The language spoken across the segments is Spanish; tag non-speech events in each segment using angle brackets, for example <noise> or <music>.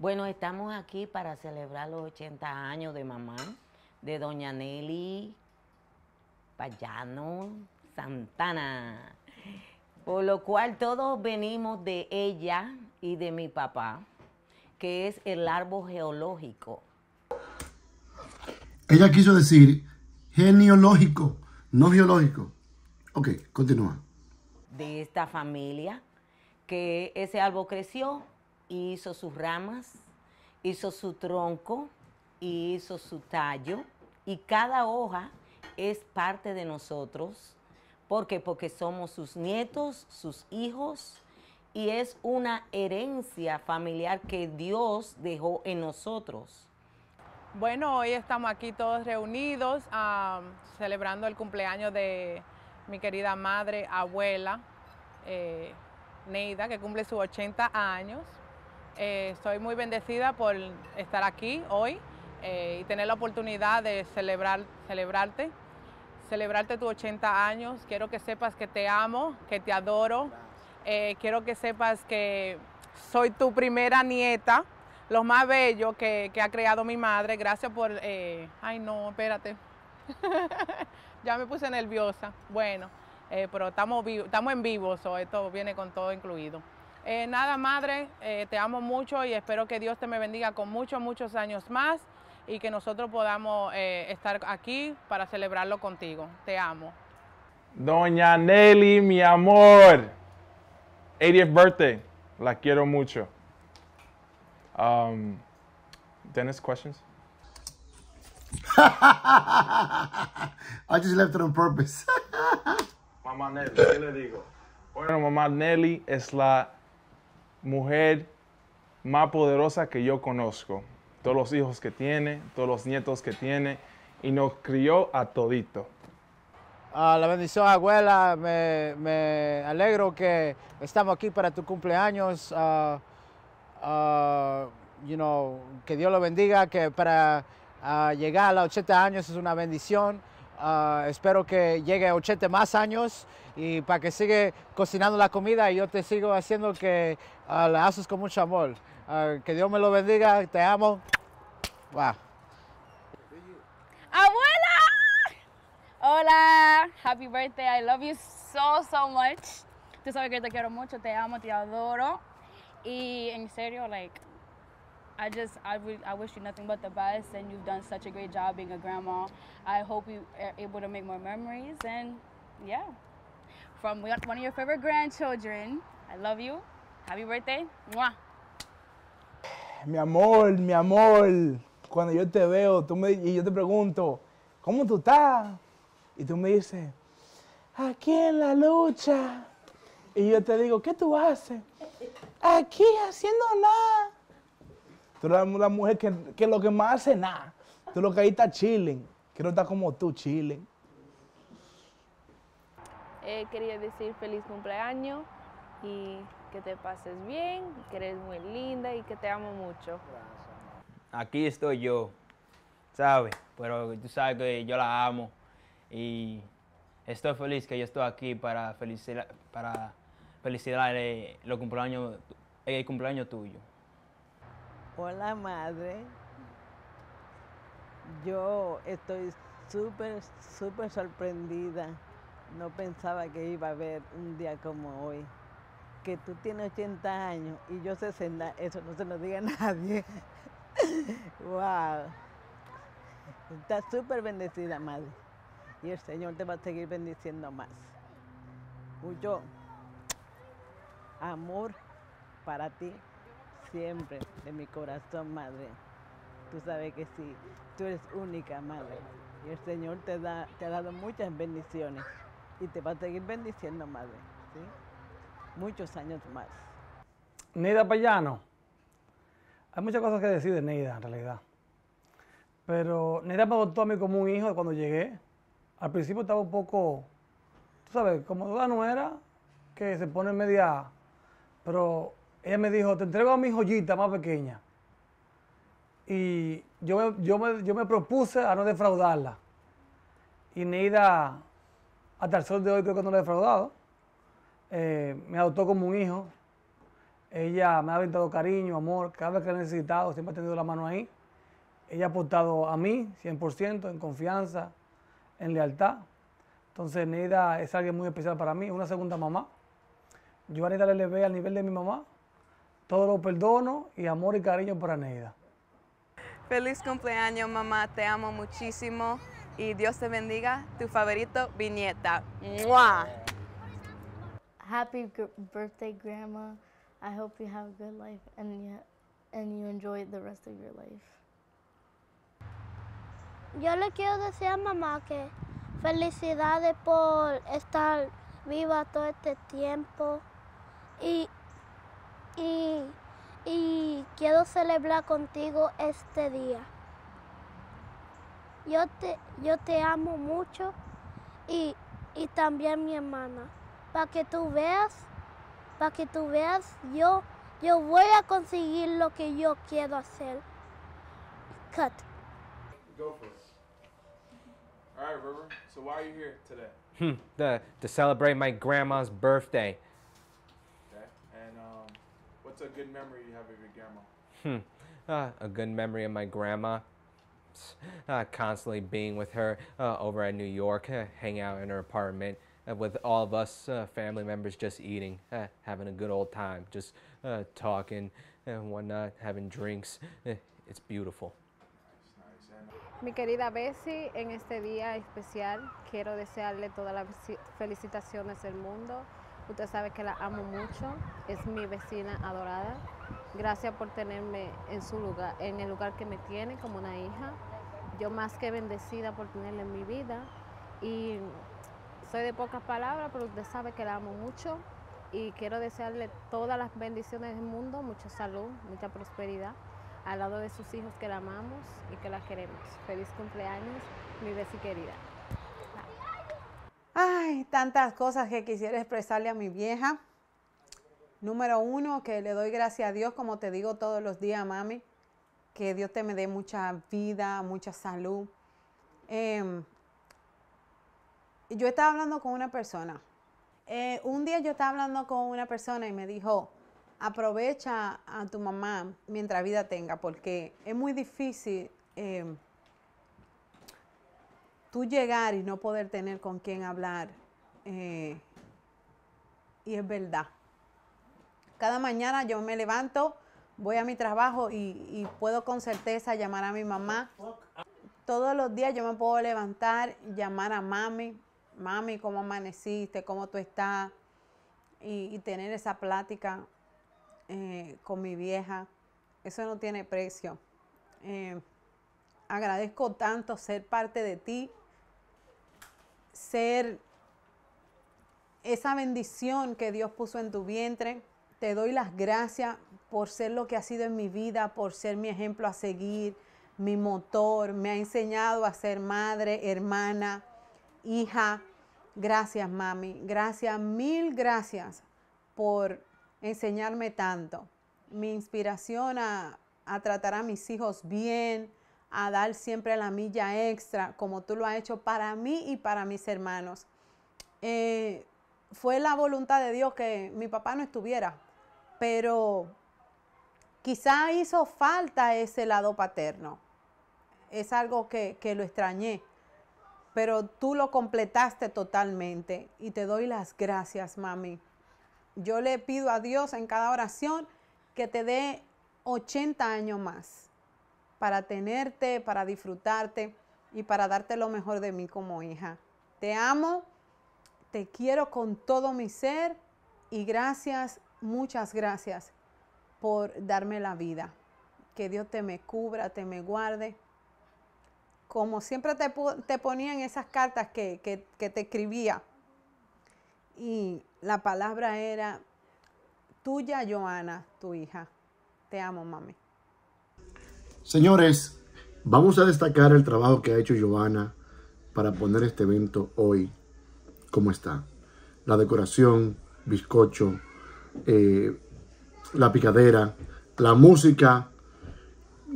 Bueno, estamos aquí para celebrar los 80 años de mamá, de doña Nelly Payano Santana. Por lo cual todos venimos de ella y de mi papá, que es el árbol geológico. Ella quiso decir genealógico, no geológico. Ok, continúa. De esta familia, que ese árbol creció hizo sus ramas, hizo su tronco hizo su tallo. Y cada hoja es parte de nosotros. ¿Por qué? Porque somos sus nietos, sus hijos, y es una herencia familiar que Dios dejó en nosotros. Bueno, hoy estamos aquí todos reunidos celebrando el cumpleaños de mi querida madre, abuela, eh, Neida, que cumple sus 80 años. Eh, estoy muy bendecida por estar aquí hoy eh, y tener la oportunidad de celebrar, celebrarte, celebrarte tus 80 años. Quiero que sepas que te amo, que te adoro. quiero que sepas que soy tu primera nieta lo más bello que, ha creado mi madre. Gracias por... Eh, ay, no, espérate. <laughs> ya me puse nerviosa. Bueno, eh, pero estamos, estamos en vivo, so esto viene con todo incluido. Eh, nada, madre, te amo mucho y espero que Dios te me bendiga con muchos, muchos años más y que nosotros podamos estar aquí para celebrarlo contigo. Te amo. Doña Nelly, mi amor. 80th birthday. La quiero mucho. Um, Dennis, questions? <laughs> I just left it on purpose. mamá Nelly, ¿qué le digo? Bueno, mamá Nelly es la mujer más poderosa que yo conozco. Todos los hijos que tiene, todos los nietos que tiene, y nos crió a todito. Uh, la bendición, abuela. Me, me, alegro que estamos aquí para tu cumpleaños. Uh, Uh, que Dios lo bendiga, que para uh, llegar a los 80 años es una bendición. Uh, espero que llegue a 80 más años y para que siga cocinando la comida y yo te sigo haciendo que la haces con mucho amor. que Dios me lo bendiga, te amo. Wow. Abuela! Hola, happy birthday, I love you so, so much. Tú sabes que te quiero mucho, te amo, te adoro. Y en serio, like, I just, I, I wish you nothing but the best, and you've done such a great job being a grandma. I hope you are able to make more memories, and yeah. From one of your favorite grandchildren, I love you. Happy birthday. Mwah. Mi amor, mi amor, cuando yo te veo y yo te pregunto, ¿cómo tú estás? Y tú me dices, aquí en la lucha. Y yo te digo, ¿qué tú haces? Aquí haciendo nada. Tú eres la mujer que, que, lo que más hace nada. Tú lo que ahí está chilling. Quiero estar como tú, chilling. Eh, quería decir feliz cumpleaños y que te pases bien, que eres muy linda y que te amo mucho. Aquí estoy yo, ¿sabes? Pero tú sabes que yo la amo y estoy feliz que yo estoy aquí para felicitar, para felicidades los cumpleaños, el cumpleaños tuyo. Hola madre, yo estoy súper, súper sorprendida. No pensaba que iba a haber un día como hoy. Que tú tienes 80 años y yo 60, eso no se lo diga a <laughs> nadie. wow. Estás súper bendecida, madre. Y el Señor te va a seguir bendiciendo más. Mucho amor para ti siempre de mi corazón, Madre. Tú sabes que sí, tú eres única, Madre. Y el Señor te, da, te ha dado muchas bendiciones y te va a seguir bendiciendo, Madre. Muchos años más. Neida Payano. Hay muchas cosas que decir de Neida, en realidad. Pero Neida me adoptó a mí como un hijo cuando llegué. Al principio estaba un poco, tú sabes, como toda no era, que se pone media pero ella me dijo, te entrego a mi joyita más pequeña. Y yo me, yo me, yo me propuse a no defraudarla. Y Neida, hasta el sol de hoy creo que no la he defraudado. Eh, me adoptó como un hijo. Ella me ha brindado cariño, amor, cada vez que he necesitado, siempre ha tenido la mano ahí. Ella ha aportado a mí 100% en confianza, en lealtad. Entonces, Neida es alguien muy especial para mí, una segunda mamá. Yo a Neida le ve al nivel de mi mamá. Todo lo perdono y amor y cariño para Neida. Feliz cumpleaños, mamá. Te amo muchísimo. Y Dios te bendiga. Tu favorito, Viñeta. ¡Mua! Happy gr- birthday, Grandma. I hope you have a good life and you, and you enjoy the rest of your life. Yo le quiero decir a mamá que felicidades por estar viva todo este tiempo y, y, y quiero celebrar contigo este día. Yo te, yo te amo mucho y, y también mi hermana. Para que tú veas, para que tú veas, yo, yo voy a conseguir lo que yo quiero hacer. Cut. Go for it. All right, River. So why are you here today? Hmm, the, to celebrate my grandma's birthday. Okay. What's a good memory you have of your grandma? Hmm. Uh, a good memory of my grandma. Uh, constantly being with her uh, over at New York, uh, hanging out in her apartment uh, with all of us uh, family members, just eating, uh, having a good old time, just uh, talking and whatnot, having drinks. Uh, It's beautiful. Mi querida Bessie, en este día especial quiero desearle todas las felicitaciones del mundo. Usted sabe que la amo mucho, es mi vecina adorada. Gracias por tenerme en su lugar, en el lugar que me tiene como una hija. Yo más que bendecida por tenerla en mi vida y soy de pocas palabras, pero usted sabe que la amo mucho y quiero desearle todas las bendiciones del mundo, mucha salud, mucha prosperidad al lado de sus hijos que la amamos y que la queremos. Feliz cumpleaños, mi Bessie querida. Tantas cosas que quisiera expresarle a mi vieja. Número uno, que le doy gracias a Dios, como te digo todos los días, mami, que Dios te me dé mucha vida, mucha salud. Em, yo estaba hablando con una persona. Eh, un día yo estaba hablando con una persona y me dijo, aprovecha a tu mamá mientras vida tenga, porque es muy difícil em, tú llegar y no poder tener con quién hablar. Eh, y es verdad. Cada mañana yo me levanto, voy a mi trabajo y, puedo con certeza llamar a mi mamá. Todos los días yo me puedo levantar, llamar a mami, mami, ¿cómo amaneciste? ¿Cómo tú estás? Y, y tener esa plática eh, con mi vieja. Eso no tiene precio. Eh, agradezco tanto ser parte de ti, ser esa bendición que Dios puso en tu vientre. Te doy las gracias por ser lo que ha sido en mi vida, por ser mi ejemplo a seguir, mi motor. Me ha enseñado a ser madre, hermana, hija. Gracias, mami. Gracias, mil gracias por enseñarme tanto. Mi inspiración a, a tratar a mis hijos bien, a dar siempre la milla extra, como tú lo has hecho para mí y para mis hermanos. Eh, fue la voluntad de Dios que mi papá no estuviera, pero quizá hizo falta ese lado paterno. Es algo que, que lo extrañé, pero tú lo completaste totalmente y te doy las gracias, mami. Yo le pido a Dios en cada oración que te dé 80 años más para tenerte, para disfrutarte y para darte lo mejor de mí como hija. Te amo, te quiero con todo mi ser y gracias, muchas gracias por darme la vida. Que Dios te me cubra, te me guarde. Como siempre te, te ponía en esas cartas que, que- que te escribía. Y la palabra era tuya, Joana, tu hija. Te amo, mami. Señores, vamos a destacar el trabajo que ha hecho Giovanna para poner este evento hoy como está. La decoración, bizcocho, eh, la picadera, la música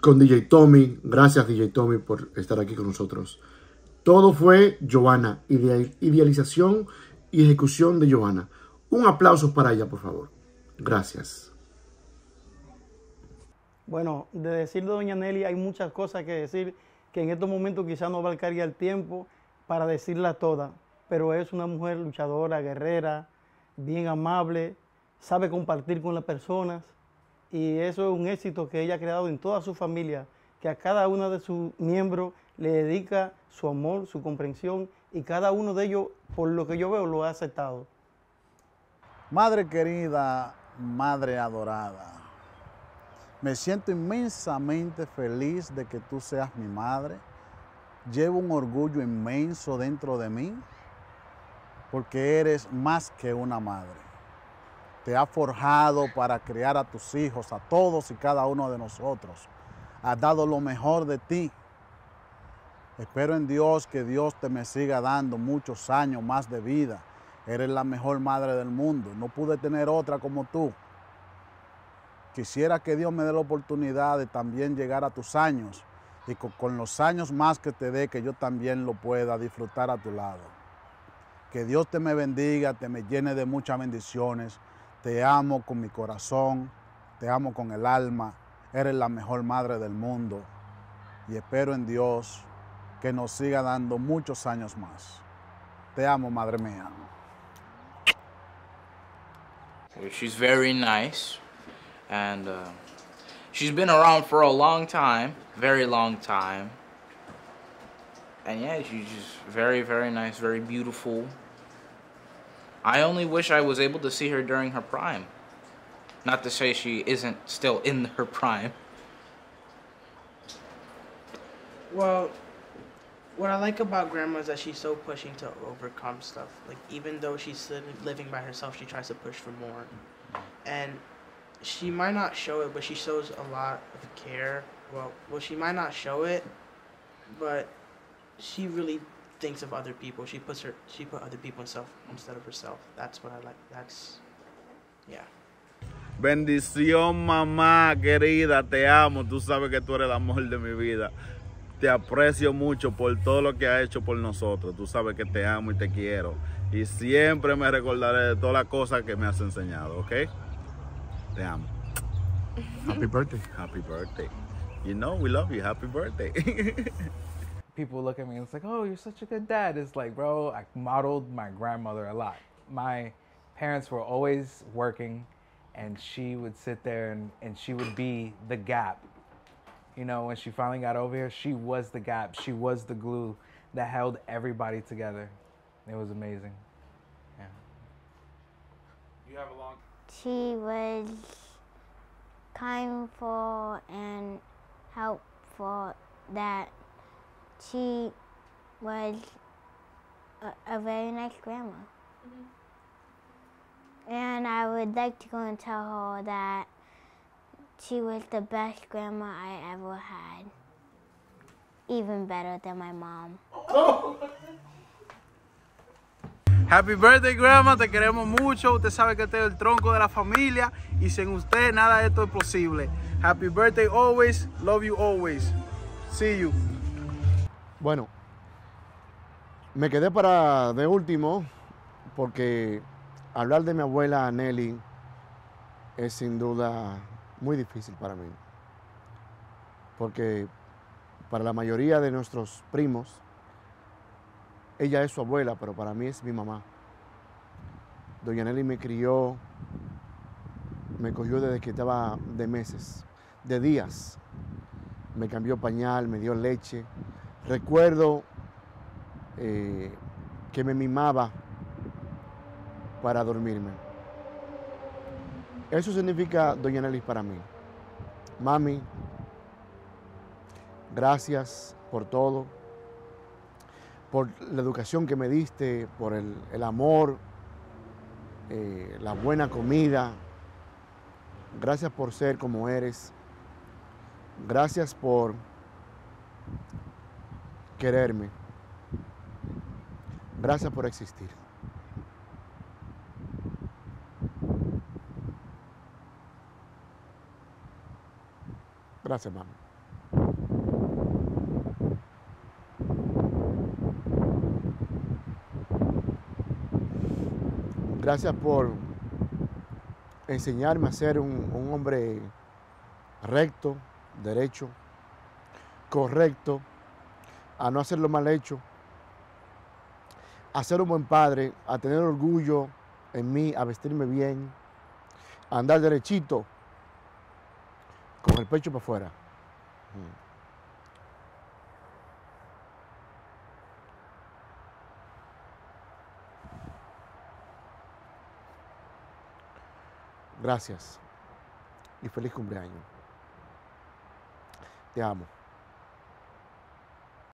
con DJ Tommy. Gracias DJ Tommy por estar aquí con nosotros. Todo fue Giovanna, idea- idealización y ejecución de Giovanna. Un aplauso para ella, por favor. Gracias. Bueno, de decir de Doña Nelly hay muchas cosas que decir que en estos momentos quizás no abarcaría el tiempo para decirlas todas, pero es una mujer luchadora, guerrera, bien amable, sabe compartir con las personas y eso es un éxito que ella ha creado en toda su familia, que a cada uno de sus miembros le dedica su amor, su comprensión y cada uno de ellos, por lo que yo veo, lo ha aceptado. Madre querida, madre adorada, me siento inmensamente feliz de que tú seas mi madre. Llevo un orgullo inmenso dentro de mí porque eres más que una madre. Te ha forjado para criar a tus hijos, a todos y cada uno de nosotros. Has dado lo mejor de ti. Espero en Dios que Dios te me siga dando muchos años más de vida. Eres la mejor madre del mundo. No pude tener otra como tú. Quisiera que Dios me dé la oportunidad de también llegar a tus años y con, con los años más que te dé, que yo también lo pueda disfrutar a tu lado. Que Dios te me bendiga, te me llene de muchas bendiciones. Te amo con mi corazón, te amo con el alma. Eres la mejor madre del mundo. Y espero en Dios que nos siga dando muchos años más. Te amo, madre mía. She's very nice, and uh, she's been around for a long time, very long time. And yeah, she's just very, very nice, very beautiful. I only wish I was able to see her during her prime. Not to say she isn't still in her prime. Well, what I like about grandma is that she's so pushing to overcome stuff. Like even though she's living by herself, she tries to push for more. And she might not show it, but she shows a lot of care. Well, well, she might not show it, but she really thinks of other people. She puts her she put other people instead instead of herself. That's what I like. That's yeah. Bendición, mamá querida, te amo. Tú sabes que tú eres el amor de mi vida. Te aprecio mucho por todo lo que has hecho por nosotros. Tú sabes que te amo y te quiero. Y siempre me recordaré de todas las cosas que me has enseñado, ¿ok? Te amo. Happy birthday. Happy birthday. You know we love you. Happy birthday. <laughs> people look at me and it's like, oh, you're such a good dad. It's like, bro, I modeled my grandmother a lot. My parents were always working, and she would sit there and, and she would be the gap. You know, when she finally got over here, she was the gap. She was the glue that held everybody together. It was amazing. Yeah. You have a long. She was kindful and helpful that she was a, a very nice grandma. Mm-hmm. And I would like to go and tell her that she was the best grandma I ever had. Even better than my mom. <laughs> Happy birthday, grandma, te queremos mucho. Usted sabe que usted es el tronco de la familia y sin usted nada de esto es posible. Happy birthday always, love you always. See you. Bueno, me quedé para de último porque hablar de mi abuela Nelly es sin duda muy difícil para mí. Porque para la mayoría de nuestros primos, ella es su abuela, pero para mí es mi mamá. Doña Nelly me crió, me cogió desde que estaba de meses, de días. Me cambió pañal, me dio leche. Recuerdo eh, que me mimaba para dormirme. Eso significa Doña Nelly para mí. Mami, gracias por todo, por la educación que me diste, por el, amor, eh, la buena comida. Gracias por ser como eres. Gracias por quererme. Gracias por existir. Gracias, mami. Gracias por enseñarme a ser un, un hombre recto, derecho, correcto, a no hacer lo mal hecho, a ser un buen padre, a tener orgullo en mí, a vestirme bien, a andar derechito, con el pecho para afuera. Gracias y feliz cumpleaños. Te amo.